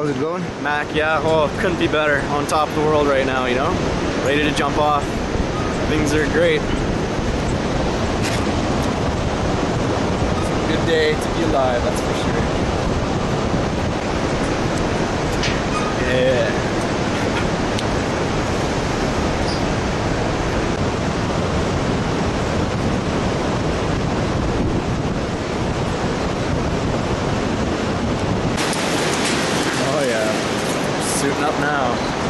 How's it going? Mac, yeah, oh, couldn't be better. On top of the world right now, you know? Ready to jump off. Things are great. Good day to be alive, that's for sure. Yeah. up now.